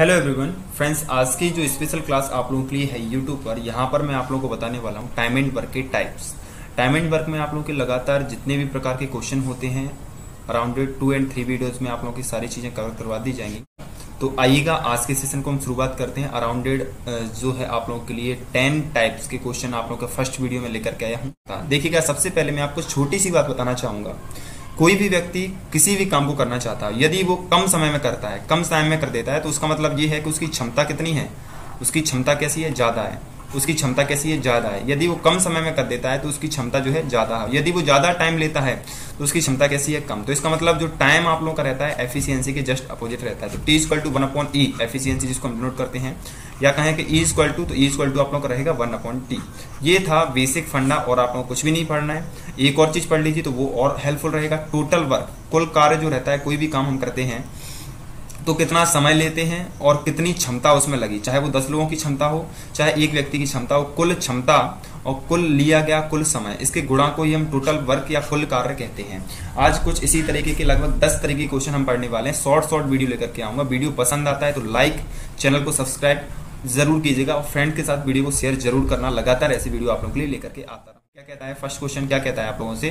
Hello everyone friends आज की जो स्पेशल क्लास आप लोगों के लिए है यूट्यूब पर, यहाँ पर मैं आप लोगों को बताने वाला हूँ टाइम एंड वर्क के टाइप्स टाइम एंड वर्क में आप लोगों के लगातार जितने भी प्रकार के क्वेश्चन होते हैं around two and three videos में आप लोगों की सारी चीज़ें कवर करवा दी जाएँगी। तो आइएगा आज के सेशन को हम शुरुआत करते हैं। अराउंडेड जो है आप लोगों के लिए टेन टाइप्स के क्वेश्चन आप लोगों के फ़र्स्ट वीडियो में लेकर के आया हूँ। देखिएगा, सबसे पहले मैं आपको छोटी सी बात बताना चाहूँगा। कोई भी व्यक्ति किसी भी काम को करना चाहता है, यदि वो कम समय में करता है, कम समय में कर देता है तो उसका मतलब ये है कि उसकी क्षमता कितनी है? उसकी क्षमता कैसी है? ज़्यादा है। उसकी क्षमता कैसी है? ज़्यादा है। यदि वो कम समय में कर देता है तो उसकी क्षमता जो है ज़्यादा है। यदि वो ज़्यादा टाइम लेता है तो उसकी क्षमता कैसी है? कम। तो इसका मतलब जो टाइम आप लोगों का रहता है एफिशिएंसी के जस्ट अपोजिट रहता है। तो T equal to one upon E efficiency जिसको हम नोट करते हैं, या कहें कि ई इक्वल टू तो ई इक्वल टू आप लोग का रहेगा वन अपॉन टी ये था बेसिक फंडा और आप लोगों कुछ भी नहीं पढ़ना है। एक और चीज़ पढ़ लीजिए तो वो और हेल्पफुल रहेगा। टोटल वर्क कुल कार्य जो रहता है, कोई भी काम हम करते हैं तो कितना समय लेते हैं और कितनी क्षमता उसमें लगी? चाहे वो दस लोगों की क्षमता हो, चाहे एक व्यक्ति की क्षमता हो, कुल क्षमता और कुल लिया गया कुल समय, इसके गुणा को ही हम टोटल वर्क या कुल कार्य कहते हैं। आज कुछ इसी तरीके के लगभग दस तरीके के क्वेश्चन हम पढ़ने वाले हैं। शॉर्ट शॉर्ट वीडियो लेकर के आऊँगा। वीडियो पसंद आता है तो लाइक चैनल को सब्सक्राइब ज़रूर कीजिएगा और फ्रेंड के साथ वीडियो को शेयर ज़रूर करना। लगातार ऐसी वीडियो आप लोगों के लिए लेकर के आता क्या कहता है? फ़र्स्ट क्वेश्चन क्या कहता है आप लोगों से?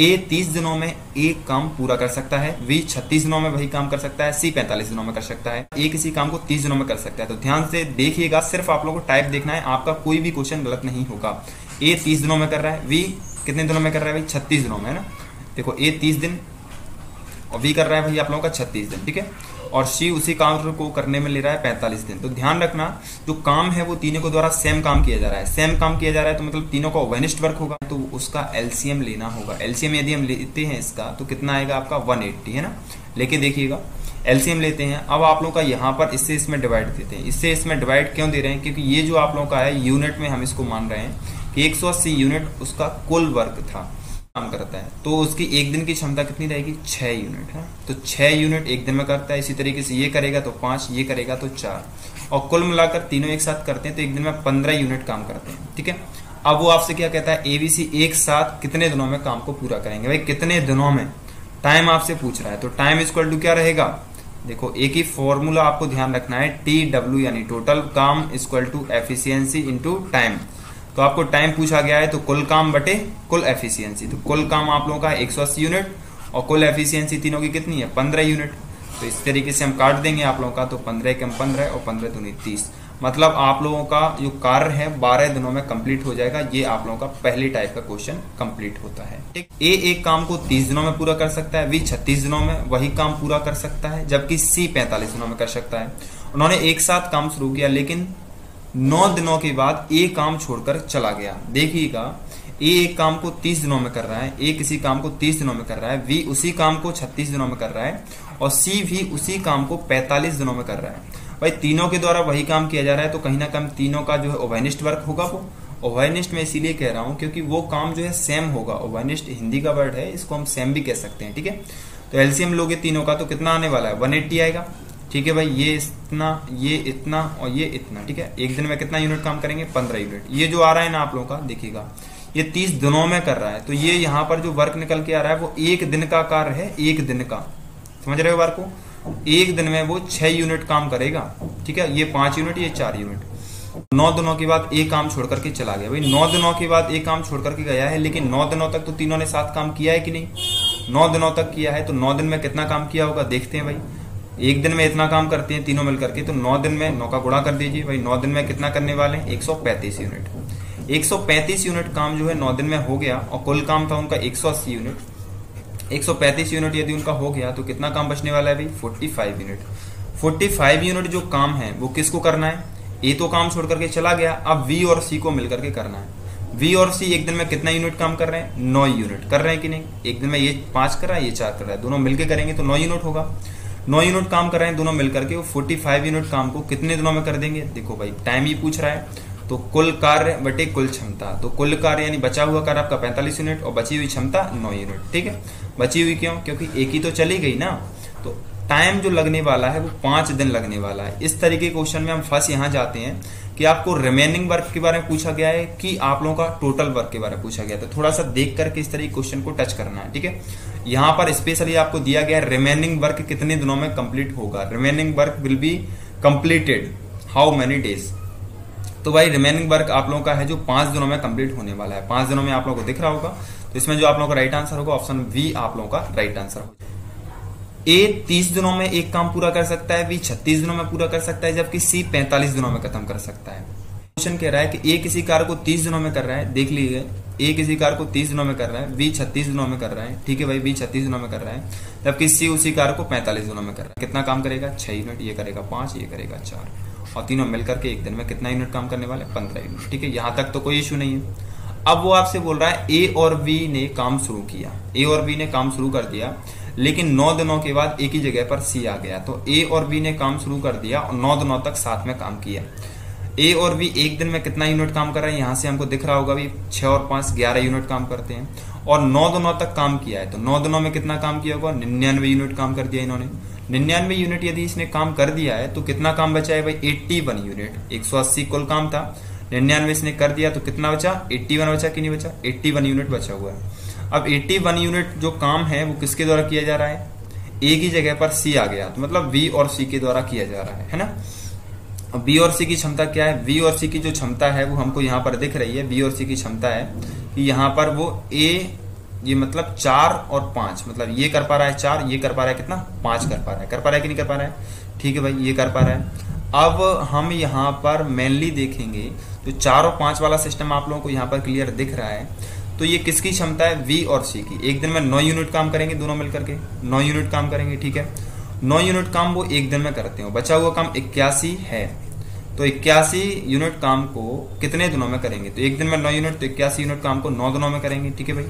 ए तीस दिनों में एक काम पूरा कर सकता है वी छत्तीस दिनों में वही काम कर सकता है सी पैंतालीस दिनों में कर सकता है। ए किसी काम को तीस दिनों में कर सकता है। तो ध्यान से देखिएगा, सिर्फ़ आप लोगों को टाइप देखना है, आपका कोई भी क्वेश्चन गलत नहीं होगा। ए तीस दिनों में कर रहा है वी कितने दिनों में कर रहा है भाई? छत्तीस दिनों में, है ना? देखो ए तीस दिन और वी कर रहा है भाई आप लोगों का छत्तीस दिन, ठीक है? और सी उसी काम को करने में ले रहा है पैंतालीस दिन। तो ध्यान रखना, जो काम है वो तीनों को द्वारा सेम काम किया जा रहा है। सेम काम किया जा रहा है तो मतलब तीनों का वेनिस्ट वर्क होगा तो उसका एलसीएम लेना होगा। एलसीएम यदि हम लेते हैं इसका तो कितना आएगा आपका 180 है ना? लेके देखिएगा। एलसीएम लेते हैं। अब आप लोग का यहाँ पर इससे इसमें डिवाइड देते हैं। इससे इसमें डिवाइड क्यों दे रहे हैं? क्योंकि ये जो आप लोगों का है यूनिट में हम इसको मान रहे हैं कि एक सौ अस्सी यूनिट उसका कुल वर्क था। काम करता है। तो उसकी एक दिन की क्षमता कितनी रहेगी? छह यूनिट है। तो छह यूनिट एक दिन में करता है, इसी तरीके से ये करेगा तो पाँच, ये करेगा तो चार। और कुल मिलाकर तीनों एक साथ करते हैं तो एक दिन में पंद्रह यूनिट काम करते हैं, ठीक है? अब वो आपसे क्या कहता है? एबीसी एक साथ कितने दिनों में काम को पूरा करेंगे? भाई, कितने दिनों में? टाइम आपसे पूछ रहा है। तो टाइम इक्वल टू क्या रहेगा? देखो, एक ही फॉर्मूला आपको ध्यान रखना है टी डब्ल्यू यानी टोटल काम equal to efficiency into time तो आपको टाइम पूछा गया है तो कुल काम बटे कुल एफिशिएंसी तो कुल काम आप लोगों का एक सौ अस्सी यूनिट और कुल एफिशिएंसी तीनों की कितनी है? पंद्रह यूनिट तो इस तरीके से हम काट देंगे आप लोगों का तो पंद्रह कम पंद्रह और पंद्रह दूनी तीस। मतलब आप लोगों का जो कार्य है, बारह दिनों में कंप्लीट हो जाएगा। ये आप लोगों का पहले टाइप का क्वेश्चन कंप्लीट होता है। ए एक काम को तीस दिनों में पूरा कर सकता है वी छत्तीस दिनों में वही काम पूरा कर सकता है, जबकि सी पैंतालीस दिनों में कर सकता है। उन्होंने एक साथ काम शुरू किया, लेकिन नौ दिनों के बाद ए काम छोड़कर चला गया। देखिएगा ए एक काम को तीस दिनों में कर रहा है ए किसी काम को तीस दिनों में कर रहा है, वी उसी काम को छत्तीस दिनों में कर रहा है, और सी भी उसी काम को पैंतालीस दिनों में कर रहा है। भाई, तीनों के द्वारा वही काम किया जा रहा है तो कहीं ना कहीं तीनों का जो है ओवेनिस्ट वर्क होगा वो। ओवेनिस्ट में इसीलिए कह रहा हूँ क्योंकि वो काम जो है सेम होगा। ओवेनिस्ट हिंदी का वर्ड है, इसको हम सेम भी कह सकते हैं, ठीक है? तो एलसीएम लोगे तीनों का तो कितना आने वाला है? वन आएगा। ठीक है भाई, ये इतना ये इतना और ये इतना, ठीक है? एक दिन में कितना यूनिट काम करेंगे? पंद्रह यूनिट। ये जो आ रहा है ना आप लोगों का, देखिएगा, ये तीस दिनों में कर रहा है। तो ये यहाँ पर जो वर्क निकल के आ रहा है, वो एक दिन का कार्य है, एक दिन का। समझ रहे हो वर्क को? एक दिन में वो छह यूनिट काम करेगा, ठीक है? ये पाँच यूनिट, ये चार यूनिट। नौ दिनों के बाद एक काम छोड़ करके चला गया। भाई, नौ दिनों के बाद एक काम छोड़ करके गया है, लेकिन नौ दिनों तक तो तीनों ने साथ काम किया है कि नहीं? नौ दिनों तक किया है तो नौ दिन में कितना काम किया होगा? देखते हैं भाई। एक दिन में इतना काम करते हैं तीनों मिलकर के तो नौ दिन में नौ का गुणा कर दीजिए। भाई, नौ दिन में कितना करने वाले हैं? 135 यूनिट। 135 यूनिट काम जो है नौ दिन में हो गया और कुल काम था उनका 180 यूनिट। 135 यूनिट यदि उनका हो गया तो कितना काम बचने वाला है भाई? 45 यूनिट। 45 यूनिट जो काम है, वो किसको करना है? ए तो काम छोड़ करके चला गया, अब वी और सी को मिलकर के करना है। वी और सी एक दिन में कितना यूनिट काम कर रहे हैं? नौ यूनिट। कर रहे हैं कि नहीं? एक दिन में ये पाँच कर रहा है, ये चार कर रहा है। दोनों मिलकर करेंगे तो नौ यूनिट होगा। नौ यूनिट काम कर रहे हैं दोनों मिलकर के, वो फोर्टी फाइव यूनिट काम को कितने दिनों में कर देंगे? देखो भाई टाइम ही पूछ रहा है। तो कुल कार्य बटे कुल क्षमता। तो कुल कार्य यानी बचा हुआ कार्य आपका पैंतालीस यूनिट और बची हुई क्षमता नौ यूनिट, ठीक है? बची हुई क्यों? क्योंकि एक ही तो चली गई ना। तो टाइम जो लगने वाला है, वो पाँच दिन लगने वाला है। इस तरीके क्वेश्चन में हम फ़र्स्ट यहाँ जाते हैं। कि आपको रिमेनिंग वर्क के बारे में पूछा गया है कि आप लोगों का टोटल वर्क के बारे में पूछा गया तो थोड़ा सा देख करके इस तरह क्वेश्चन को टच करना है, ठीक है? यहाँ पर स्पेशली आपको दिया गया है रिमेनिंग वर्क कितने दिनों में कंप्लीट होगा। Remaining work will be completed how many days तो भाई रिमेनिंग वर्क आप लोगों का है जो पाँच दिनों में कंप्लीट होने वाला है। पाँच दिनों में आप लोगों को दिख रहा होगा। तो इसमें जो आप लोगों का राइट आंसर होगा ऑप्शन वी आप लोगों का राइट आंसर होगा। ए तीस दिनों में एक काम पूरा कर सकता है बी छत्तीस दिनों में पूरा कर सकता है, जबकि सी पैंतालीस दिनों में खत्म कर सकता है। क्वेश्चन कह रहा है कि ए किसी कार्य को तीस दिनों में कर रहा है, देख लीजिए। ए किसी कार्य को तीस दिनों में कर रहा है, बी छत्तीस दिनों में कर रहा है। ठीक है भाई, बी छत्तीस दिनों में कर रहा है, जबकि सी उसी कार्य को पैंतालीस दिनों में कर रहा है। कितना काम करेगा? छह यूनिट, ये करेगा पाँच, ये करेगा चार। और तीनों मिलकर के एक दिन में कितना यूनिट काम करने वाले? पंद्रह यूनिट। ठीक है, यहाँ तक तो कोई इश्यू नहीं है। अब वो आपसे बोल रहा है, ए और बी ने काम शुरू किया। ए और बी ने काम शुरू कर दिया। लेकिन नौ दिनों के बाद एक ही जगह पर सी आ गया। तो ए और बी ने काम शुरू कर दिया और नौ दिनों तक साथ में काम किया। ए और बी एक दिन में कितना यूनिट काम कर रहे हैं? यहाँ से हमको दिख रहा होगा भी छह और पाँच, ग्यारह यूनिट काम करते हैं। और नौ दिनों तक काम किया है। तो नौ दिनों में कितना काम किया होगा? निन्यानवे यूनिट काम कर दिया इन्होंने। निन्यानवे यूनिट यदि इसने काम कर दिया है तो कितना काम बचा है भाई? Eighty one unit. एक सौ अस्सी कुल काम था। निन्यानवे इसने कर दिया तो कितना बचा? एट्टी वन बचा कि नहीं बचा? एट्टी वन यूनिट बचा हुआ है। अब एट्टी वन यूनिट जो काम है, वो किसके द्वारा किया जा रहा है? ए की जगह पर सी आ गया। तो मतलब बी और सी के द्वारा किया जा रहा है है ना? अब बी और सी की क्षमता क्या है? बी और सी की जो क्षमता है, वो हमको यहाँ पर दिख रही है। बी और सी की क्षमता है कि यहाँ पर वो ए ये मतलब चार और पाँच मतलब ये कर पा रहा है चार, ये कर पा रहा है कितना? पाँच कर पा रहा है। कर पा रहा है कि नहीं कर पा रहा है? ठीक है भाई, ये कर पा रहा है। अब हम यहाँ पर मेनली देखेंगे तो चार और पाँच वाला सिस्टम आप लोगों को यहाँ पर क्लियर दिख रहा है। तो ये किसकी क्षमता है? वी और सी की। एक दिन में नौ यूनिट काम करेंगे दोनों मिलकर के। नौ यूनिट काम करेंगे, ठीक है? नौ यूनिट काम वो एक दिन में करते हो। बचा हुआ काम इक्यासी है। तो इक्यासी यूनिट काम को कितने दिनों में करेंगे? तो एक दिन में नौ यूनिट तो इक्यासी यूनिट काम को नौ दिनों में करेंगे, ठीक है भाई?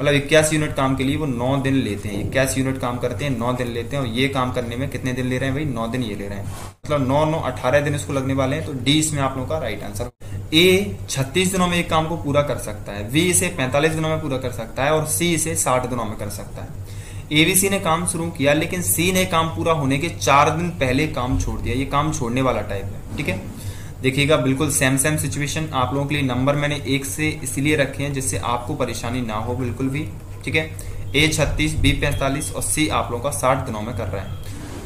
मतलब इक्यासी यूनिट काम के लिए वो नौ दिन लेते हैं। इक्यासी यूनिट काम करते हैं, नौ दिन लेते हैं। और ये काम करने में कितने दिन ले रहे हैं भाई? नौ दिन ये ले रहे हैं। मतलब नौ नौ, अठारह दिन इसको लगने वाले हैं। तो डी इसमें आप लोगों का राइट आंसर ए छत्तीस दिनों में एक काम को पूरा कर सकता है। बी इसे पैंतालीस दिनों में पूरा कर सकता है और सी इसे साठ दिनों में कर सकता है। एबीसी ने काम शुरू किया, लेकिन सी ने काम पूरा होने के चार दिन पहले काम छोड़ दिया। ये काम छोड़ने वाला टाइप है, ठीक है? देखिएगा, बिल्कुल सेम सेम सिचुएशन आप लोगों के लिए नंबर मैंने एक से इसलिए रखे हैं जिससे आपको परेशानी ना हो बिल्कुल भी, ठीक है? ए छत्तीस बी पैंतालीस और सी आप लोगों का साठ दिनों में कर रहा हैं।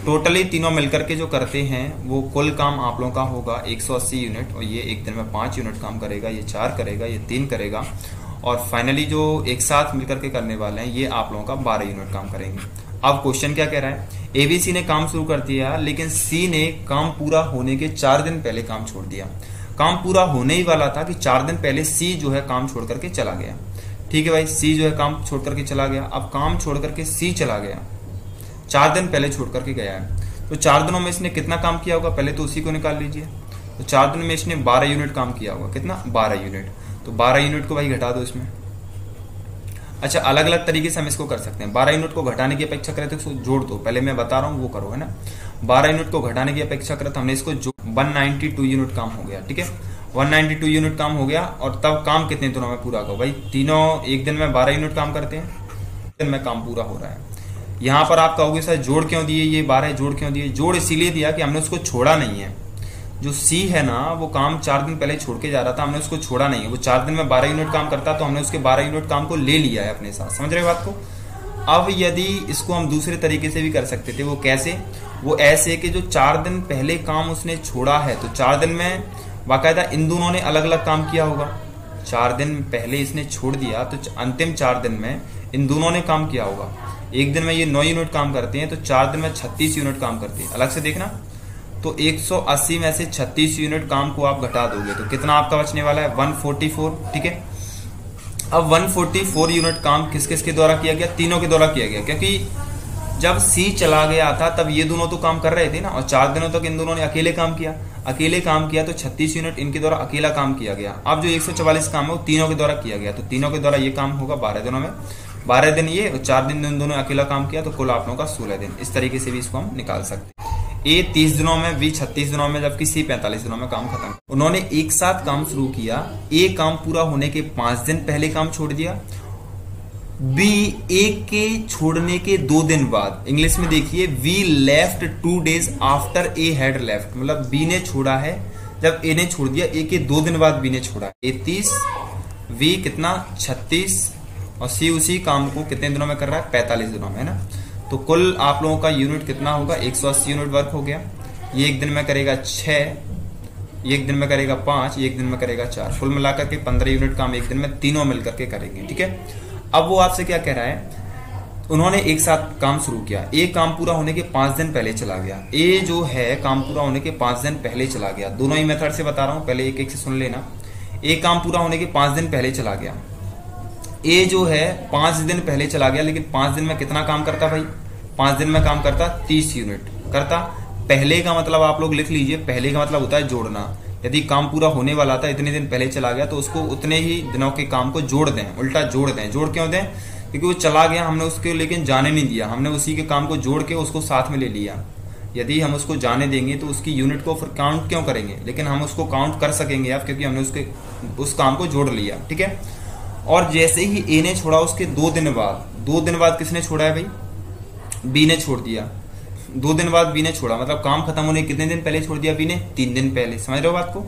टोटली तीनों मिलकर के जो करते हैं, वो कुल काम आप लोगों का होगा 180 यूनिट और ये एक दिन में पाँच यूनिट काम करेगा, ये चार करेगा, ये तीन करेगा। और फाइनली जो एक साथ मिलकर के करने वाले हैं, ये आप लोगों का बारह यूनिट काम करेंगे। अब क्वेश्चन क्या कह रहा है? एबीसी ने काम शुरू कर दिया, लेकिन सी ने काम पूरा होने के चार दिन पहले काम छोड़ दिया। काम पूरा होने ही वाला था कि चार दिन पहले सी जो है काम छोड़ करके चला गया। ठीक है भाई सी जो है काम छोड़ करके चला गया। अब काम छोड़ करके सी चला गया। चार दिन पहले छोड़ करके गया है। तो चार दिनों में इसने कितना काम किया होगा? पहले तो उसी को निकाल लीजिए। तो चार दिन में इसने बारह यूनिट काम किया होगा। कितना? बारह यूनिट। तो बारह यूनिट को भाई घटा दो इसमें। अच्छा अलग अलग तरीके से हम इसको कर सकते हैं। बारह यूनिट को घटाने की अपेक्षा करें तो इसको जोड़ दो। पहले मैं बता रहा हूँ, वो करो, है ना? बारह यूनिट को घटाने की अपेक्षा करें तो हमने इसको नाइनटी टू यूनिट काम हो गया, ठीक है? वन नाइनटी टू यूनिट काम हो गया और तब काम कितने दिनों में पूरा करो? भाई, तीनों एक दिन में बारह यूनिट काम करते हैं। दिन में काम पूरा हो रहा है। यहाँ पर आप कहोगे, सर, जोड़ क्यों दिए? ये बारह जोड़ क्यों दिए? जोड़ इसीलिए दिया कि हमने उसको छोड़ा नहीं है। जो सी है ना, वो काम चार दिन पहले छोड़ के जा रहा था, हमने उसको छोड़ा नहीं है। वो चार दिन में बारह यूनिट काम करता तो हमने उसके बारह यूनिट काम को ले लिया है अपने साथ। समझ रहे बात को? अब यदि इसको हम दूसरे तरीके से भी कर सकते थे, वो कैसे? वो ऐसे कि जो चार दिन पहले काम उसने छोड़ा है तो चार दिन में बाकायदा इन दोनों ने अलग अलग काम किया होगा। चार दिन पहले इसने छोड़ दिया तो अंतिम चार दिन में इन दोनों ने काम किया होगा। एक दिन में ये नौ यूनिट काम करते हैं तो चार दिन में छत्तीस यूनिट काम करते हैं। अलग से देखना। तो 180 में से 36 यूनिट काम को आप घटा दोगे। तो कितना आपका बचने वाला है? 144 ठीक है? अब 144 यूनिट काम किस किस के द्वारा किया गया? तीनों के द्वारा किया गया। क्योंकि जब सी चला गया था, तब ये दोनों तो काम कर रहे थे ना, और चार दिनों तक तो इन दोनों ने अकेले काम किया। अकेले काम किया तो 36 यूनिट इनके द्वारा अकेला काम किया गया। अब जो 144 काम है, वो तीनों के द्वारा किया गया। तो तीनों के द्वारा ये काम होगा बारह दिनों में। बारह दिन ये और चार दिन इन दोनों अकेला काम किया तो कुल आप लोगों का सोलह दिन। इस तरीके से भी इसको हम निकाल सकते हैं। ए तीस दिनों में बी छत्तीस दिनों में, जबकि सी पैंतालीस दिनों में काम खत्म। उन्होंने एक साथ काम शुरू किया। ए काम पूरा होने के पाँच दिन पहले काम छोड़ दिया। बी, ए के छोड़ने के दो दिन बाद, इंग्लिश में देखिए B left two days after A had left मतलब बी ने छोड़ा है, जब ए ने छोड़ दिया ए के दो दिन बाद बी ने छोड़ा। ए तीस वी कितना? छत्तीस और सी उसी काम को कितने दिनों में कर रहा है? पैंतालीस दिनों में, है ना? तो कुल आप लोगों का यूनिट कितना होगा? 180 यूनिट वर्क हो गया। ये एक दिन में करेगा छः एक दिन में करेगा पाँच, एक दिन में करेगा चार। कुल मिलाकर के पंद्रह यूनिट काम एक दिन में तीनों मिलकर के करेंगे, ठीक है? अब वो आपसे क्या कह रहा है? उन्होंने एक साथ काम शुरू किया। एक काम पूरा होने के पाँच दिन पहले चला गया। ए जो है, काम पूरा होने के पाँच दिन पहले चला गया। दोनों ही मेथड से बता रहा हूँ, पहले एक एक से सुन लेना। एक काम पूरा होने के पाँच दिन पहले चला गया। ए जो है, पाँच दिन पहले चला गया, लेकिन पाँच दिन में कितना काम करता भाई? पाँच दिन में काम करता तीस यूनिट करता, पहले का मतलब आप लोग लिख लीजिए, पहले का मतलब होता है जोड़ना। यदि काम पूरा होने वाला था, इतने दिन पहले चला गया तो उसको उतने ही दिनों के काम को जोड़ दें, उल्टा जोड़ दें। जोड़ क्यों दें? क्योंकि वो चला गया, हमने उसके, लेकिन जाने नहीं दिया। हमने उसी के काम को जोड़ के उसको साथ में ले लिया। यदि हम उसको जाने देंगे तो उसकी यूनिट को फिर काउंट क्यों करेंगे? लेकिन हम उसको काउंट कर सकेंगे अब क्योंकि हमने उसके, उस काम को जोड़ लिया, ठीक है? और जैसे ही ए ने छोड़ा उसके दो दिन बाद, दो दिन बाद किसने छोड़ा है भाई? बी ने छोड़ दिया। दो दिन बाद बी ने छोड़ा मतलब काम खत्म होने कितने दिन पहले छोड़ दिया बी ने? तीन दिन पहले। समझ रहे हो बात को?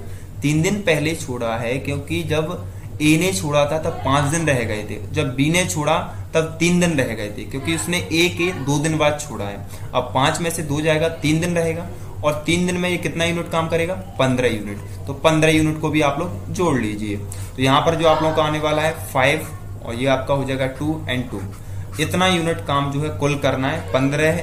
तीन दिन पहले छोड़ा है, क्योंकि जब ए ने छोड़ा था, तब पाँच दिन रह गए थे। जब बी ने छोड़ा, तब तीन दिन रह गए थे, क्योंकि उसने ए के दो दिन बाद छोड़ा है। अब पाँच में से दो जाएगा, तीन दिन रहेगा। और तीन दिन में ये कितना यूनिट काम करेगा? पंद्रह यूनिट। तो पंद्रह यूनिट को भी आप लोग जोड़ लीजिए। तो यहाँ पर जो आप लोगों का आने वाला है फाइव और ये आपका हो जाएगा टू एंड टू इतना यूनिट काम जो है कुल करना है। पंद्रह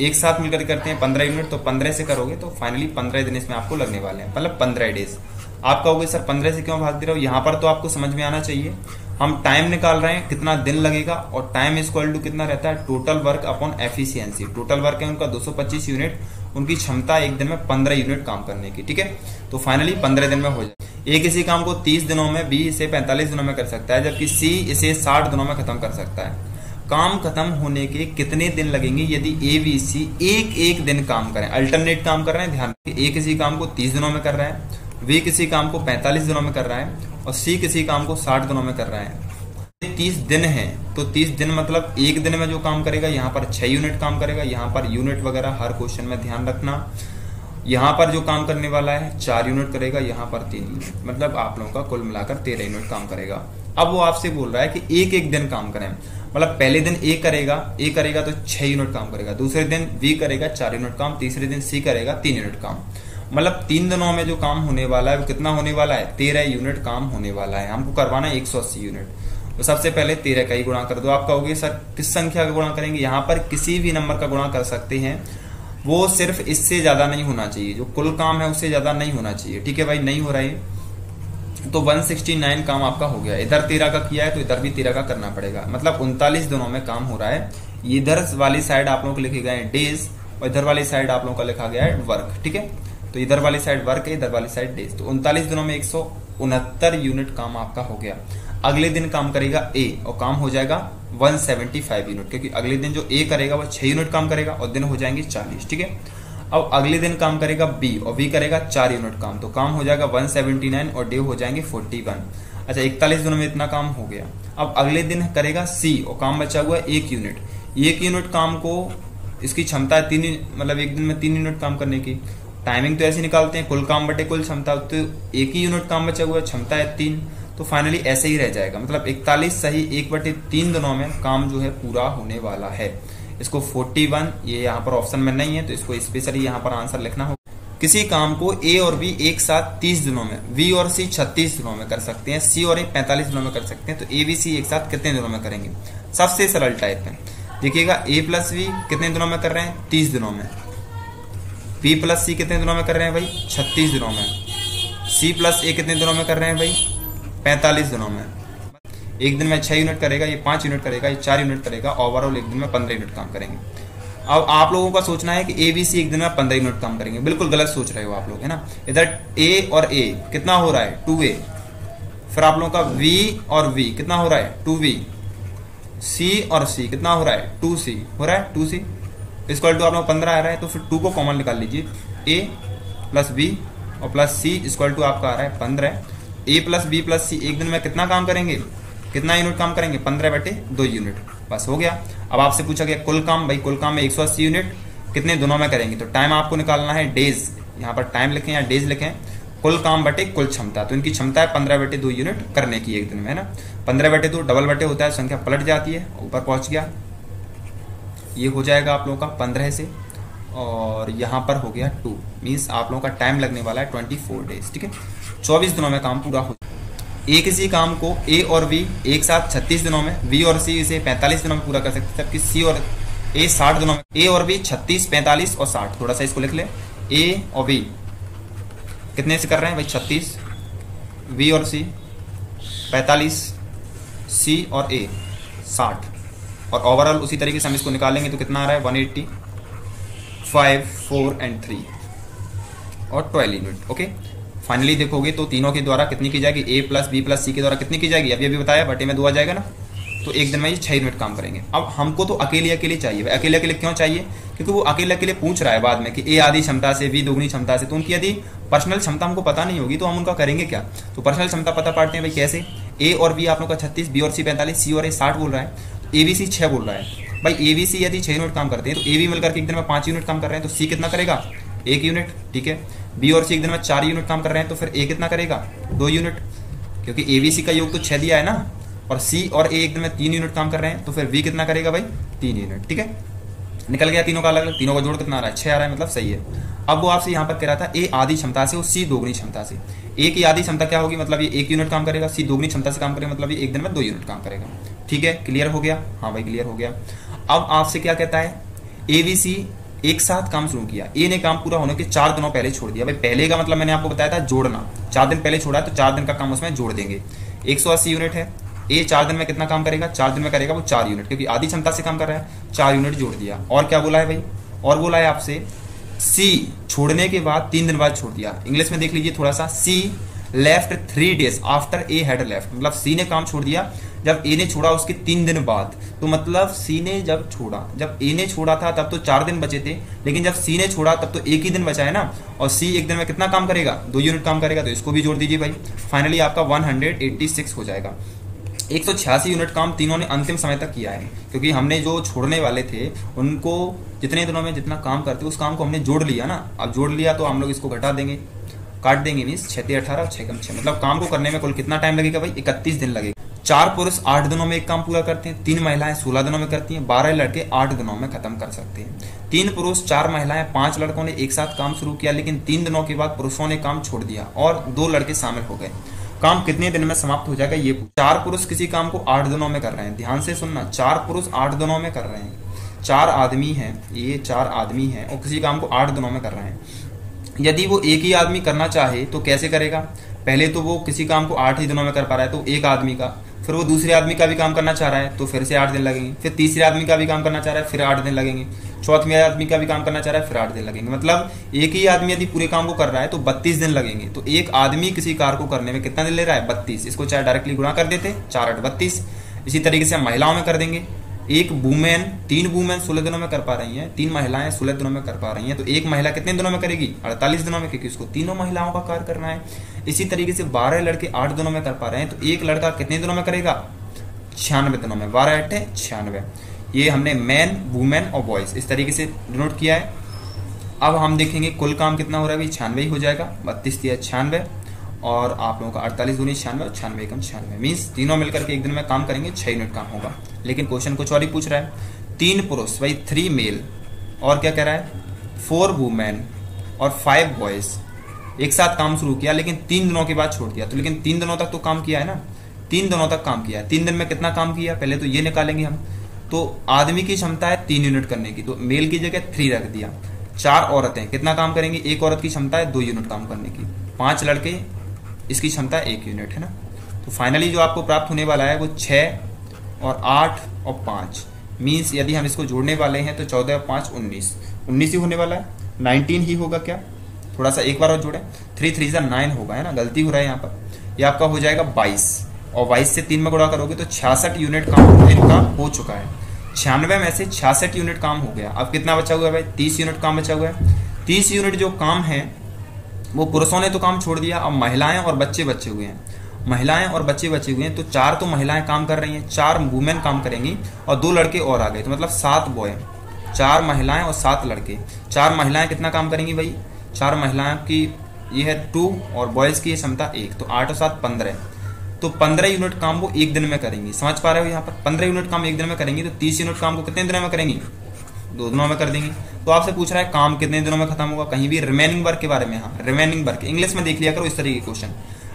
एक साथ मिलकर करते हैं पंद्रह यूनिट तो पंद्रह से करोगे तो फाइनली पंद्रह दिन इसमें आपको लगने वाले हैं। मतलब पंद्रह डेज़ आप कहोगे, सर, पंद्रह से क्यों भाग दे रहे हो? यहाँ पर तो आपको समझ में आना चाहिए। हम टाइम निकाल रहे हैं, कितना दिन लगेगा, और टाइम इक्वल टू कितना रहता है? Total work upon efficiency total work है उनका 225 यूनिट। उनकी क्षमता एक दिन में 15 यूनिट काम करने की, ठीक है? तो फाइनली 15 दिन में हो जाए। ए किसी काम को 30 दिनों में बी इसे 45 दिनों में कर सकता है, जबकि सी इसे 60 दिनों में खत्म कर सकता है। काम खत्म होने के कितने दिन लगेंगे? यदि ए बी सी एक एक दिन काम करें अल्टरनेट काम कर रहे हैं, ध्यान ए किसी काम को तीस दिनों में कर रहा है बी किसी काम को पैंतालीस दिनों में कर रहा है, और सी किसी काम को साठ दिनों में कर रहा है। तीस दिन है तो तीस दिन मतलब एक दिन में जो काम करेगा, यहाँ पर छह यूनिट काम करेगा, यहाँ पर यूनिट वगैरह हर क्वेश्चन में ध्यान रखना। यहाँ पर जो काम करने वाला है, चार यूनिट करेगा, यहाँ पर तीन यूनिट मतलब आप लोगों का कुल मिलाकर तेरह यूनिट काम करेगा। अब वो आपसे बोल रहा है कि एक एक दिन काम करें। मतलब पहले दिन ए करेगा ए करेगा तो छह यूनिट काम करेगा। दूसरे दिन बी करेगा, चार यूनिट काम। तीसरे दिन सी करेगा, तीन यूनिट काम। मतलब तीन दिनों में जो काम होने वाला है, वो कितना होने वाला है? तेरह यूनिट काम होने वाला है। हमको करवाना है एक सौ अस्सी यूनिट तो सबसे पहले तेरह का ही गुणा कर दो। आप कहोगे, सर, किस संख्या का गुणा करेंगे? यहाँ पर किसी भी नंबर का गुणा कर सकते हैं। वो सिर्फ़ इससे ज़्यादा नहीं होना चाहिए। जो कुल काम है, उससे ज़्यादा नहीं होना चाहिए। ठीक है भाई? नहीं हो रहा है। तो 169 काम आपका हो गया। इधर तेरह का किया है तो इधर भी तेरह का करना पड़ेगा। मतलब उनतालीस दिनों में काम हो रहा है। इधर वाली साइड आप लोगों को लिखे गए डेज़ और इधर वाली साइड आप लोगों का लिखा गया है वर्क ठीक है? तो इधर वाली साइड वर्क है, इधर वाली साइड डेज़ तो उनतालीस दिनों में एक सौ उनहत्तर यूनिट काम आपका हो गया। अगले दिन काम करेगा ए और काम हो जाएगा 175 यूनिट क्योंकि अगले दिन जो ए करेगा वो छह यूनिट काम करेगा और दिन हो जाएँगे 40 ठीक है? अब अगले दिन काम करेगा बी और बी करेगा चार यूनिट काम तो काम हो जाएगा 179 और डे हो जाएँगे 41 अच्छा इकतालीस दिनों में इतना काम हो गया। अब अगले दिन करेगा सी और काम बचा हुआ है एक यूनिट एक यूनिट काम को इसकी क्षमता है तीन मतलब एक दिन में तीन यूनिट काम करने की। टाइमिंग तो ऐसे निकालते हैं, कुल काम बटे कुल क्षमता तो एक ही यूनिट काम बचा हुआ क्षमता है तीन। तो फाइनली ऐसे ही रह जाएगा। मतलब इकतालीस सही, एक बटे तीन दिनों में काम जो है पूरा होने वाला है। इसको 41 ये यहाँ पर ऑप्शन में नहीं है तो इसको स्पेशली यहाँ पर आंसर लिखना होगा। किसी काम को ए और बी एक साथ 30 दिनों में बी और सी 36 दिनों में कर सकते हैं सी और ए 45 दिनों में कर सकते हैं तो ए बी सी एक साथ कितने दिनों में करेंगे? सबसे सरल टाइप है। देखिएगा ए प्लस बी कितने दिनों में कर रहे हैं? तीस दिनों में। बी प्लस सी कितने दिनों में कर रहे हैं भाई? छत्तीस दिनों में। सी प्लस ए कितने दिनों में कर रहे हैं भाई? पैंतालीस दिनों में। एक दिन में छह यूनिट करेगा, ये पाँच यूनिट करेगा, ये चार यूनिट करेगा ओवरऑल एक दिन में पंद्रह यूनिट काम करेंगे। अब आप लोगों का सोचना है कि ए बी सी एक दिन में पंद्रह यूनिट काम करेंगे। बिल्कुल गलत सोच रहे हो आप लोग, है ना? इधर ए और ए कितना हो रहा है? टू ए फिर आप लोगों का वी और वी कितना हो रहा है? टू वी सी और सी कितना हो रहा है? टू सी हो रहा है? टू सी इसक्वल टू आप लोग पंद्रह आ रहा है तो फिर टू को कॉमन निकाल लीजिए। ए प्लस बी और प्लस सी इक्वल टू आपका आ रहा है, पंद्रह। A plus B plus C एक दिन में कितना काम करेंगे? कितना यूनिट काम करेंगे? पंद्रह बटे दो यूनिट बस, हो गया। अब आपसे पूछा गया, कुल काम? भाई, कुल काम में एक सौ अस्सी यूनिट कितने दिनों में करेंगे? तो टाइम आपको निकालना है डेज़ यहाँ पर टाइम लिखें या डेज़ लिखें। कुल काम बटे कुल क्षमता। तो इनकी क्षमता है पंद्रह बटे दो यूनिट करने की एक दिन में, है ना? पंद्रह बटे दो डबल बटे होता है, संख्या पलट जाती है, ऊपर पहुँच गया। ये हो जाएगा आप लोगों का पंद्रह से और यहाँ पर हो गया टू मीन्स आप लोगों का टाइम लगने वाला है ट्वेंटी फोर डेज़ ठीक है? चौबीस दिनों में काम पूरा हो एक इसी काम को ए और बी एक साथ छत्तीस दिनों में बी और सी इसे पैंतालीस दिनों में पूरा कर सकते जबकि सी और ए साठ दिनों में। ए और बी छत्तीस, पैंतालीस और साठ, थोड़ा सा इसको लिख ले। ए और बी कितने से कर रहे हैं भाई? छत्तीस। बी और सी पैंतालीस सी और ए साठ। और ओवरऑल उसी तरीके से हम इसको निकालेंगे तो कितना आ रहा है? One eighty five four and three और ट्वेल्व यूनिट ओके फाइनली देखोगे तो तीनों के द्वारा कितनी की जाएगी? A plus B plus C के द्वारा कितनी की जाएगी? अभी अभी बताया बटे में दो आ जाएगा ना? तो एक दिन में ये छह यूनिट काम करेंगे। अब हमको तो अकेले अकेले चाहिए। अकेले अकेले क्यों चाहिए? क्योंकि वो अकेले अकेले पूछ रहा है बाद में कि ए आदि क्षमता से बी दोगुनी क्षमता से। तो उनकी यदि पर्सनल क्षमता हमको पता नहीं होगी तो हम उनका करेंगे क्या? तो पर्सनल क्षमता पता पाते हैं भाई कैसे? ए और बी आप लोग का छत्तीस बी और सी पैंतालीस सी और ए साठ बोल रहा है। ए बी सी छह बोल रहा है। भाई ए बी सी यदि छह यूनिट काम करते हैं तो ए बी मिलकर एक दिन में पाँच यूनिट काम कर रहे हैं? तो सी कितना करेगा? एक यूनिट ठीक है? बी और सी एक दिन में चार यूनिट काम कर रहे हैं तो फिर ए कितना करेगा? दो यूनिट क्योंकि ए बी सी का योग तो छह दिया है ना, और सी और ए एक दिन में तीन यूनिट काम कर रहे हैं तो फिर बी कितना करेगा भाई? तीन यूनिट ठीक है? निकल गया तीनों का अलग अलग, तीनों का जोड़ कितना आ रहा है? छह आ रहा है मतलब सही है। अब वो आपसे यहाँ पर कह रहा था ए आधी क्षमता से और सी दोगुनी क्षमता से। ए की आधी क्षमता क्या होगी? मतलब ये एक यूनिट काम करेगा सी दोगुनी क्षमता से काम करेगा मतलब ये एक दिन में दो यूनिट काम करेगा। ठीक है? क्लियर हो गया? हाँ भाई क्लियर हो गया। अब आपसे क्या कहता है? ए बी सी एक साथ काम शुरू किया। ए ने काम पूरा होने के चार दिनों पहले छोड़ दिया। भाई, पहले का मतलब मैंने आपको बताया था जोड़ना। चार दिन पहले छोड़ा तो चार दिन का काम उसमें जोड़ देंगे। एक सौ अस्सी यूनिट है। ए चार दिन में कितना काम करेगा? चार दिन में करेगा वो चार यूनिट, क्योंकि आधी क्षमता से काम कर रहा है। चार यूनिट जोड़ दिया। और क्या बोला है भाई? और बोला है आपसे सी छोड़ने के बाद तीन दिन बाद छोड़ दिया। इंग्लिश में देख लीजिए थोड़ा सा। C left three days after A had left मतलब सी ने काम छोड़ दिया, जब ए ने छोड़ा उसके तीन दिन बाद। तो मतलब सी ने जब छोड़ा, जब ए ने छोड़ा था, तब तो चार दिन बचे थे, लेकिन जब सी ने छोड़ा, तब तो एक ही दिन बचा है ना? और सी एक दिन में कितना काम करेगा? दो यूनिट काम करेगा तो इसको भी जोड़ दीजिए भाई। फाइनली आपका 186 हो जाएगा। एक सौ छियासी यूनिट काम तीनों ने अंतिम समय तक किया है, क्योंकि हमने जो छोड़ने वाले थे, उनको जितने दिनों में जितना काम करते, उस काम को हमने जोड़ लिया ना? अब जोड़ लिया तो हम लोग इसको घटा देंगे। काट देंगे मीन छह अठारह छह कम छह। मतलब काम को करने में कुल कितना टाइम लगेगा भाई? इकतीस दिन लगेगा। चार पुरुष आठ दिनों में एक काम पूरा करते हैं, तीन महिलाएँ सोलह दिनों में करती हैं, बारह लड़के आठ दिनों में खत्म कर सकते हैं। तीन पुरुष, चार महिलाएँ, पाँच लड़कों ने एक साथ काम शुरू किया, लेकिन तीन दिनों के बाद पुरुषों ने काम छोड़ दिया और दो लड़के शामिल हो गए। काम कितने दिन में समाप्त हो जाएगा ये चार पुरुष किसी काम को आठ दिनों में कर रहे हैं। ध्यान से सुनना, चार पुरुष आठ दिनों में कर रहे हैं। चार आदमी हैं, ये चार आदमी हैं और किसी काम को आठ दिनों में कर रहे हैं। यदि वो एक ही आदमी करना चाहे तो कैसे करेगा? पहले तो वो किसी काम को आठ ही दिनों में कर पा रहा है तो एक आदमी का। फिर वो दूसरे आदमी का भी काम करना चाह रहा है तो फिर से आठ दिन लगेंगे। फिर तीसरे आदमी का भी काम करना चाह रहा है, फिर आठ दिन लगेंगे। चौथे आदमी का भी काम करना चाह रहा है, फिर आठ दिन लगेंगे। मतलब एक ही आदमी यदि पूरे काम को कर रहा है तो बत्तीस दिन लगेंगे। तो एक आदमी किसी कार को करने में कितना दिन ले रहा है? बत्तीस। इसको चाहे डायरेक्टली गुणा कर देते, चार आठ बत्तीस। इसी तरीके से हम महिलाओं में कर देंगे। एक वुमेन तीन वुमेन सोलह दिनों में कर पा रही हैं, तीन महिलाएँ सोलह दिनों में कर पा रही हैं तो एक महिला कितने दिनों में करेगी? अड़तालीस दिनों में, क्योंकि उसको तीनों महिलाओं का कार्य करना है। इसी तरीके से बारह लड़के आठ दिनों में कर पा रहे हैं तो एक लड़का कितने दिनों में करेगा? छियानवे दिनों में। बारह अट्ठे छियानवे। ये हमने मैन वुमेन और बॉयज़ इस तरीके से डिनोट किया है। अब हम देखेंगे कुल काम कितना हो रहा है छियानवे ही हो जाएगा। बत्तीस दिया छियानवे। और आप लोगों का अड़तालीस दूनी छियानवे और छियानवे कम छियानवे। मीन्स तीनों मिलकर के एक दिन में काम करेंगे, छह यूनिट काम होगा। लेकिन क्वेश्चन कुछ और ही पूछ रहा है। तीन पुरुष भाई थ्री मेल और क्या कह रहा है? फोर वुमेन और फाइव बॉयज़ एक साथ काम शुरू किया, लेकिन तीन दिनों के बाद छोड़ दिया। तो लेकिन तीन दिनों तक तो काम किया है ना? तीन दिनों तक काम किया है। तीन दिन में कितना काम किया? पहले तो ये निकालेंगे हम। तो आदमी की क्षमता है तीन यूनिट करने की। तो मेल की जगह थ्री रख दिया। चार औरतें, कितना काम करेंगी? एक औरत की क्षमता है दो यूनिट काम करने की। पाँच लड़के इसकी क्षमता एक यूनिट है ना? तो फाइनली जो आपको प्राप्त होने वाला है वो छः और आठ और पाँच। मीन्स यदि हम इसको जोड़ने वाले हैं तो चौदह और पाँच उन्नीस। उन्नीस ही होने वाला है। नाइनटीन ही होगा क्या? थोड़ा सा एक बार और जोड़े। थ्री थ्री सा नाइन होगा, है ना? गलती हो रहा है यहाँ पर। यह आपका हो जाएगा बाईस। और बाईस से तीन में गुणा करोगे तो छियासठ यूनिट काम इनका हो चुका है। छियानवे में से छियासठ यूनिट काम हो गया। अब कितना बचा हुआ है भाई? तीस यूनिट काम बचा हुआ है। तीस यूनिट जो काम है वो पुरुषों ने तो काम छोड़ दिया, अब महिलाएँ और बच्चे बचे हुए हैं। महिलाएँ और बच्चे बचे हुए हैं तो चार तो महिलाएँ काम कर रही हैं, चार वुमेन काम करेंगी और दो लड़के और आ गए तो मतलब सात बॉय चार महिलाएँ और सात लड़के। चार महिलाएँ कितना काम करेंगी भाई? चार महिलाएँ की ये है टू और बॉयज़ की क्षमता एक तो आठ और सात पंद्रह तो पंद्रह यूनिट काम वो एक दिन में करेंगी। समझ पा रहे हो यहाँ पर? पंद्रह यूनिट काम एक दिन में करेंगी तो तीस यूनिट काम को कितने दिन में करेंगी? दो दिनों में कर देंगे। तो आपसे पूछ रहा है, काम कितने दिनों में खत्म होगा? कहीं भी रिमेनिंग वर्क के बारे में हाँ रिमेनिंग वर्क इंग्लिश में देख लिया करो इस तरीके के क्वेश्चन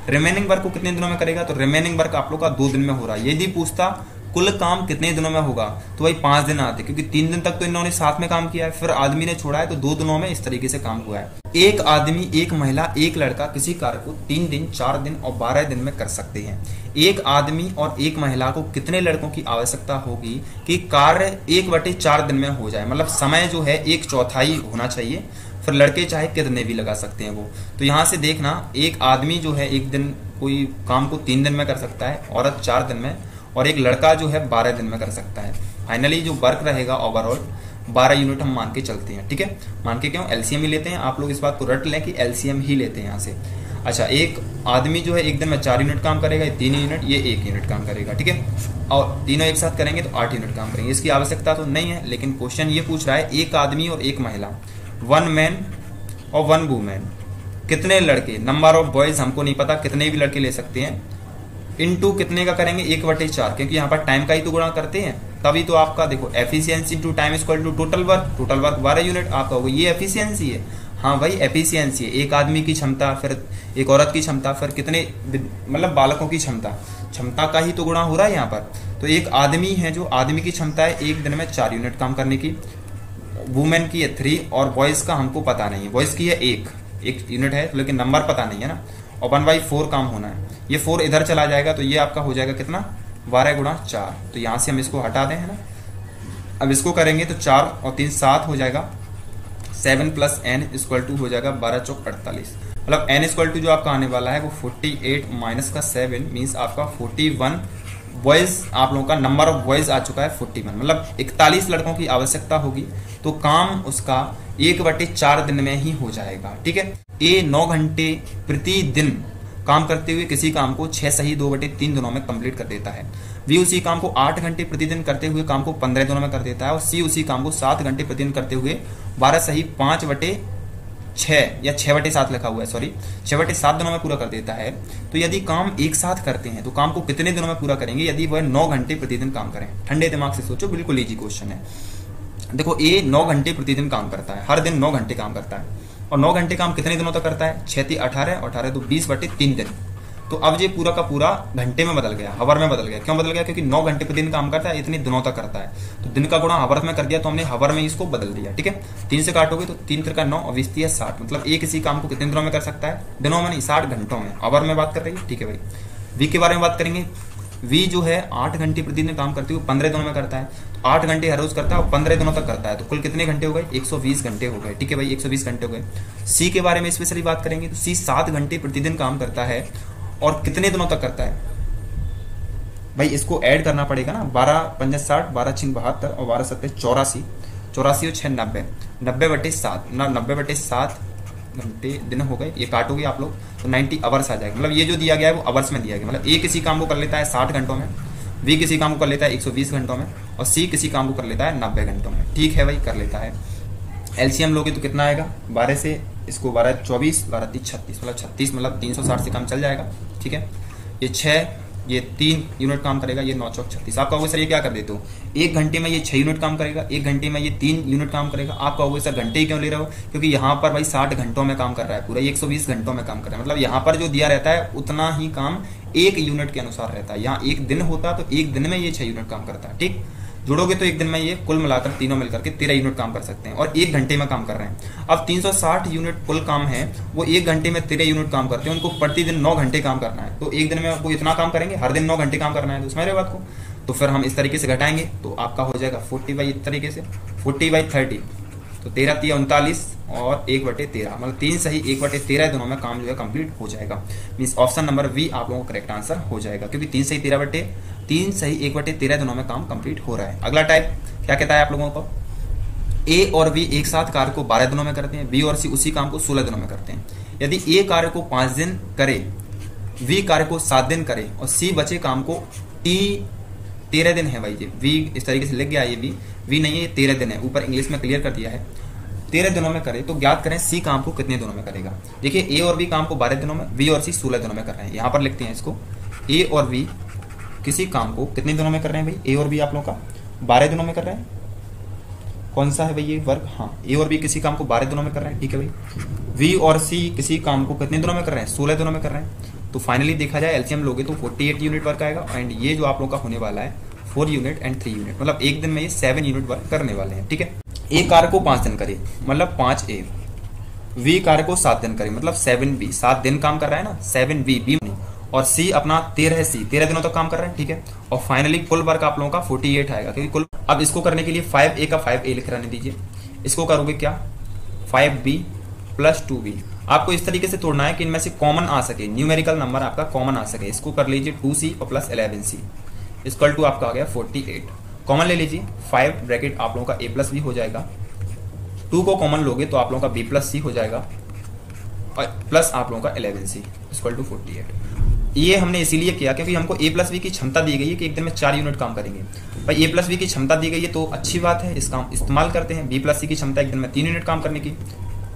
रिमेनिंग वर्क को कितने दिनों में करेगा? तो रिमेनिंग वर्क आप लोग का दो दिन में हो रहा है। यदि पूछता कुल काम कितने दिनों में होगा? तो भाई पाँच दिन आते, क्योंकि तीन दिन तक तो इन्होंने साथ में काम किया है, फिर आदमी ने छोड़ा है तो दो दिनों में इस तरीके से काम हुआ है। एक आदमी, एक महिला, एक लड़का किसी कार्य को तीन दिन, चार दिन और बारह दिन में कर सकते हैं। एक आदमी और एक महिला को कितने लड़कों की आवश्यकता होगी कि कार्य एक बटे चार दिन में हो जाए? मतलब समय जो है, एक चौथाई होना चाहिए, फिर लड़के चाहे कितने भी लगा सकते हैं वो। तो यहाँ से देखना, एक आदमी जो है एक दिन कोई काम को तीन दिन में कर सकता है, औरत चार दिन में और एक लड़का जो है बारह दिन में कर सकता है। फाइनली जो वर्क रहेगा ओवरऑल बारह यूनिट हम मान के चलते हैं, ठीक है? मान के क्यों? एलसीएम ही लेते हैं। आप लोग इस बात को रट लें कि एलसीएम ही लेते हैं यहाँ से। अच्छा एक आदमी जो है एक दिन में चार यूनिट काम करेगा तीन यूनिट ये एक यूनिट काम करेगा, ठीक है? और तीनों एक साथ करेंगे तो आठ यूनिट काम करेंगे। इसकी आवश्यकता तो नहीं है, लेकिन क्वेश्चन ये पूछ रहा है, एक आदमी और एक महिला वन मैन और वन वूमेन कितने लड़के? नंबर ऑफ़ बॉयज़ हमको नहीं पता, कितने भी लड़के ले सकते हैं। इनटू कितने का करेंगे? एक बटे चार, क्योंकि यहाँ पर टाइम का ही तो गुणा करते हैं। तभी तो आपका देखो efficiency to time equal to total work total work बारह यूनिट आपका होगा ये एफिशिएंसी है। हाँ भाई एफिशिएंसी है। एक आदमी की क्षमता, फिर एक औरत की क्षमता, फिर कितने मतलब बालकों की क्षमता। क्षमता का ही तो गुणा हो रहा है यहाँ पर। तो एक आदमी है जो आदमी की क्षमता है एक दिन में चार यूनिट काम करने की। वुमेन की है थ्री और बॉयज़ का हमको पता नहीं है। बॉयज़ की है एक। एक यूनिट है, लेकिन नंबर पता नहीं है ना। और वन बाई फोर काम होना है। ये फोर इधर चला जाएगा तो ये आपका हो जाएगा कितना? बारह गुणा चार। तो यहाँ से हम इसको हटा दें, है ना? अब इसको करेंगे तो चार और तीन सात हो जाएगा। Seven plus n equal to हो जाएगा बारह चौक अड़तालीस। मतलब एन इक्वल टू जो आपका आने वाला है, वो फोर्टी एट माइनस का सेवन मीन्स आपका फोर्टी वन बॉयज़ आप लोगों का नंबर ऑफ़ बॉयज़ आ चुका है फोर्टी वन। मतलब इकतालीस लड़कों की आवश्यकता होगी तो काम उसका एक बटे चार दिन में ही हो जाएगा, ठीक है? ए नौ घंटे प्रतिदिन काम करते हुए किसी काम को छह सही, दो बटे तीन दिनों में कंप्लीट कर देता है। वी उसी काम को आठ घंटे प्रतिदिन करते हुए काम को पंद्रह दिनों में कर देता है और सी उसी काम को सात घंटे प्रतिदिन करते हुए बारह सही, पाँच बटे छह या छह बटे सात लिखा हुआ है सॉरी छह बटे सात दिनों में पूरा कर देता है। तो यदि काम एक साथ करते हैं तो काम को कितने दिनों में पूरा करेंगे? यदि वह नौ घंटे प्रतिदिन काम करें। ठंडे दिमाग से सोचो, बिल्कुल ईजी क्वेश्चन है। देखो ए नौ घंटे प्रतिदिन काम करता है, हर दिन नौ घंटे काम करता है। और नौ घंटे काम कितने दिनों तक करता है? छह अठारह अठारह तो बीस बटे तीन दिन। तो अब ये पूरा का पूरा घंटे में बदल गया, हवर में बदल गया। क्यों बदल गया? क्योंकि नौ घंटे प्रतिदिन काम करता है, इतने दिनों तक करता है। तो दिन का गुणा हवर में कर दिया तो हमने हवर में इसको बदल दिया, ठीक है? तीन से काटोगे तो तीन का नौ और बीस है साठ। मतलब एक इसी काम को कितने दिनों में कर सकता है? दिनों में नहीं, साठ घंटों में। हवर में बात कर रही है? ठीक है भाई। वीक के बारे में बात करेंगे। वी जो है आठ घंटे प्रतिदिन काम करते हुए पंद्रह दिनों में करता है। तो आठ घंटे हर रोज करता है और पंद्रह दिनों तक करता है। तो कुल कितने घंटे हो गए? एक सौ बीस घंटे हो गए। ठीक है भाई, एक सौ बीस घंटे हो गए। सी के बारे में स्पेशली बात करेंगे तो सी सात घंटे प्रतिदिन काम करता है और कितने दिनों तक करता है? भाई, इसको ऐड करना पड़ेगा ना। बारह पंजा साठ, बारह छिन बहत्तर और बारह सत्तर चौरासी। चौरासी और छह नब्बे। नब्बे बटे सात। ना, नब्बे बटे सात घंटे दिन हो गए, ये काटोगे आप लोग तो 90 आवर्स आ जाएगा। मतलब ये जो दिया गया है, वो आवर्स में दिया गया। मतलब ए किसी काम को कर लेता है 60 घंटों में बी किसी काम को कर लेता है 120 घंटों में, और सी किसी काम को कर लेता है 90 घंटों में। ठीक है भाई, कर लेता है। एलसीएम लोगे तो कितना आएगा? बारह से, इसको बारह चौबीस, बारह तीस छत्तीस। मतलब छत्तीस मतलब तीन सौ साठ से काम चल जाएगा। ठीक है? ये छः ये तीन यूनिट काम करेगा, ये नौ चौक छत्तीस। आप कहोगे, सर, ये क्या कर देते हो? एक घंटे में ये छह यूनिट काम करेगा, एक घंटे में ये तीन यूनिट काम करेगा। आप कहोगे, सर, घंटे ही क्यों ले रहे हो? क्योंकि यहाँ पर भाई साठ घंटों में काम कर रहा है, पूरा एक सौ बीस घंटों में काम कर रहा है। मतलब यहाँ पर जो दिया रहता है, उतना ही काम एक यूनिट के अनुसार रहता है। यहाँ एक दिन होता तो एक दिन में ये छह यूनिट काम करता है, ठीक? जुड़ोगे तो एक दिन में ये कुल मिलाकर तीनों मिलकर के तेरह यूनिट काम कर सकते हैं और एक घंटे में काम कर रहे हैं। अब 360 यूनिट कुल काम है, वो एक घंटे में तेरह यूनिट काम करते हैं, उनको प्रतिदिन नौ घंटे काम करना है। तो एक दिन में वो इतना काम करेंगे, हर दिन नौ घंटे काम करना है। तो समझ रहे बात को? तो फिर हम इस तरीके से घटाएँगे तो आपका हो जाएगा फोर्टी बाई इस तरीके से, फोर्टी बाई थर्टी। तो तेरह तीन उनतालीस और एक बटे तेरह। मतलब तीन सही एक बटे तेरह दिनों में काम जो है कंप्लीट हो जाएगा। मीन ऑप्शन नंबर वी आप लोगों का करेक्ट आंसर हो जाएगा। क्योंकि तीन सही तेरह बटे, तीन सही एक बटे तेरह दिनों में काम कंप्लीट हो रहा है। अगला टाइप क्या कहता है आप लोगों को? ए और बी एक साथ कार्य को बारह दिनों में करते हैं। बी और सी उसी काम को सोलह दिनों में करते हैं। यदि ए कार्य को पाँच दिन करे वी कार्य को सात दिन करे और सी बचे काम को टी तेरह दिन है भाई ये वी इस तरीके से लिख गया ये वी वी नहीं है, ये तेरह दिन है। ऊपर इंग्लिश में क्लियर कर दिया है। तेरह दिनों में करे तो ज्ञात करें सी काम को कितने दिनों में करेगा। देखिए ए और बी काम को बारह दिनों में वी और सी सोलह दिनों में कर रहे हैं। यहाँ पर लिखते हैं इसको। ए और बी किसी काम को कितने दिनों में कर रहे हैं भाई? ए और बी आप लोगों का बारह दिनों में कर रहे हैं? कौन सा है भाई ये वर्क हाँ ए और बी किसी काम को बारह दिनों में कर रहे हैं। ठीक है भाई। वी और सी किसी काम को कितने दिनों में कर रहे हैं? सोलह दिनों में कर रहे हैं। तो फाइनली देखा जाए एलसीएम लोगे तो 48 यूनिट वर्क आएगा एंड ये जो आप लोग का होने वाला है four unit and three unit मतलब एक दिन में ये सेवन यूनिट वर्क करने वाले हैं, ठीक है? ए कार्य को पाँच दिन करे मतलब पाँच ए वी कार्य को सात दिन करे मतलब सेवन बी सात दिन काम कर रहा है ना सेवन बी बी और सी अपना तेरह सी तेरह दिनों तक तो काम कर रहे हैं, ठीक है? और फाइनली कुल वर्क आप लोगों का फोर्टी एट आएगा, क्योंकि कुल, अब इसको करने के लिए फाइव ए का फाइव ए लिख रहने दीजिए। इसको करोगे क्या? Five b plus two b आपको इस तरीके से तोड़ना है कि इनमें से कॉमन आ सके। न्यूमेरिकल नंबर आपका कॉमन आ सके। इसको कर लीजिए टू सी और plus eleven c is equal to आपका आ गया फोर्टी एट कॉमन ले लीजिए। फाइव ब्रैकेट आप लोगों का ए प्लस बी हो जाएगा। टू को कॉमन लोगे तो आप लोगों का बी प्लस सी हो जाएगा। और प्लस आप लोगों का eleven c equal to forty eight ये हमने इसीलिए किया क्योंकि हमको ए प्लस बी की क्षमता दी गई है कि एक दिन में चार यूनिट काम करेंगे। भाई ए प्लस बी की क्षमता दी गई है तो अच्छी बात है। इसका हम इस्तेमाल करते हैं। बी प्लस सी की क्षमता एक दिन में तीन यूनिट काम करने की।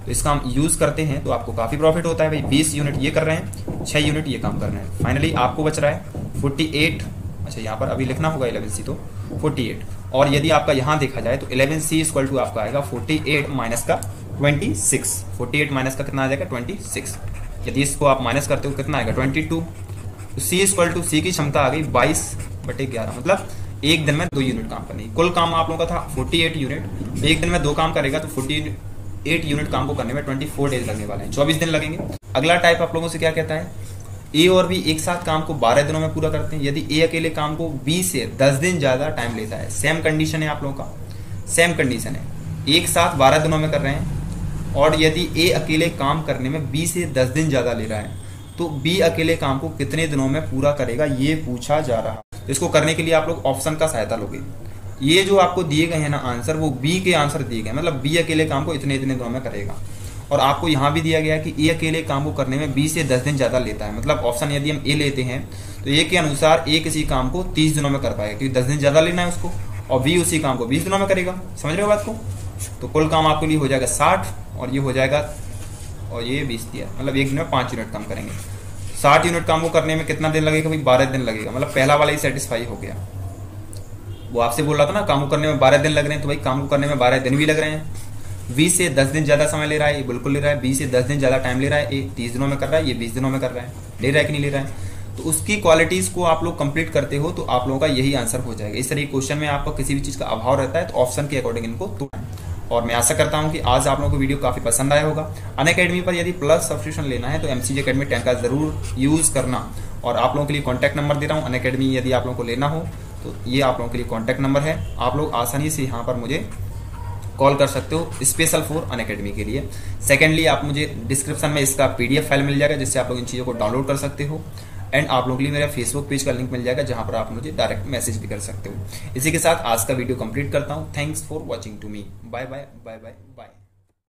तो इसका हम यूज़ करते हैं तो आपको काफ़ी प्रॉफिट होता है भाई। बीस यूनिट ये कर रहे हैं, छह यूनिट ये काम कर रहे हैं। फाइनली आपको बच रहा है फोर्टी एट अच्छा यहाँ पर अभी लिखना होगा इलेवन सी तो फोर्टी एट और यदि आपका यहाँ देखा जाए तो इलेवन सी इक्वल टू आपका आएगा फोर्टी एट माइनस का twenty six forty eight minus का कितना आ जाएगा? ट्वेंटी सिक्स यदि इसको आप माइनस करते हो, कितना आएगा? Twenty two c equal to c की क्षमता आ गई बाईस बटे ग्यारह। मतलब एक दिन में दो यूनिट काम करनी कुल काम आप लोगों का था फोर्टी एट यूनिट एक दिन में दो काम करेगा तो फोर्टी एट यूनिट काम को करने में ट्वेंटी फोर डेज़ लगने वाले हैं। चौबीस दिन लगेंगे। अगला टाइप आप लोगों से क्या कहता है? ए और बी एक साथ काम को 12 दिनों में पूरा करते हैं। यदि ए अकेले काम को 20 से 10 दिन ज़्यादा टाइम लेता है सेम कंडीशन है आप लोगों का। सेम कंडीशन है। एक साथ 12 दिनों में कर रहे हैं। और यदि ए अकेले काम करने में 20 से 10 दिन ज़्यादा ले रहा है तो बी अकेले काम को कितने दिनों में पूरा करेगा, ये पूछा जा रहा है। इसको करने के लिए आप लोग ऑप्शन का सहायता लोगे। ये जो आपको दिए गए हैं ना आंसर, वो बी के आंसर दिए गए मतलब बी अकेले काम को इतने इतने दिनों में करेगा। और आपको यहाँ भी दिया गया है कि ए अकेले काम को करने में 20 से 10 दिन ज़्यादा लेता है। मतलब ऑप्शन यदि हम ए लेते हैं तो ए के अनुसार ए किसी काम को 30 दिनों में कर पाएगा, क्योंकि 10 दिन ज़्यादा लेना है उसको, और बी उसी काम को 20 दिनों में करेगा। समझ रहे हो बात को? तो कुल काम आपके लिए हो जाएगा साठ, और ये हो जाएगा, और ये बीस दिया। मतलब एक दिन में पाँच यूनिट काम करेंगे। साठ यूनिट काम को करने में कितना दिन लगेगा? भाई बारह दिन लगेगा। मतलब पहला वाला ही सेटिस्फाई हो गया। वो आपसे बोल रहा था ना, काम करने में बारह दिन लग रहे हैं तो भाई काम करने में बारह दिन भी लग रहे हैं। बीस से दस दिन ज़्यादा समय ले रहा है, ये बिल्कुल ले रहा है। बीस से दस दिन ज़्यादा टाइम ले रहा है, ये तीस दिनों में कर रहा है, ये बीस दिनों में कर रहा है। ले रहा है कि नहीं ले रहा है? तो उसकी क्वालिटीज को आप लोग कंप्लीट करते हो तो आप लोगों का यही आंसर हो जाएगा। इस तरह क्वेश्चन में आपका किसी भी चीज़ का अभाव रहता है तो ऑप्शन के अकॉर्डिंग इनको तोड़ना और मैं आशा करता हूँ कि आज आप लोगों को वीडियो काफ़ी पसंद आया होगा। अन अकेडमी पर यदि प्लस सब्सक्रिप्शन लेना है तो एमसीजी अकेडमी टेन का ज़रूर यूज़ करना। और आप लोगों के लिए कॉन्टैक्ट नंबर दे रहा हूँ। अन अकेडमी यदि आप लोगों को लेना हो तो ये आप लोगों के लिए कॉन्टैक्ट नंबर है। आप लोग आसानी से यहाँ पर मुझे कॉल कर सकते हो स्पेशल फॉर अन अकेडमी के लिए। सेकेंडली आप मुझे डिस्क्रिप्शन में इसका पीडीएफ फ़ाइल मिल जाएगा, जिससे आप लोग इन चीज़ों को डाउनलोड कर सकते हो। एंड आप लोगों के लिए मेरा फेसबुक पेज का लिंक मिल जाएगा, जहाँ पर आप मुझे डायरेक्ट मैसेज भी कर सकते हो। इसी के साथ आज का वीडियो कंप्लीट करता हूँ। Thanks for watching to me bye bye bye bye bye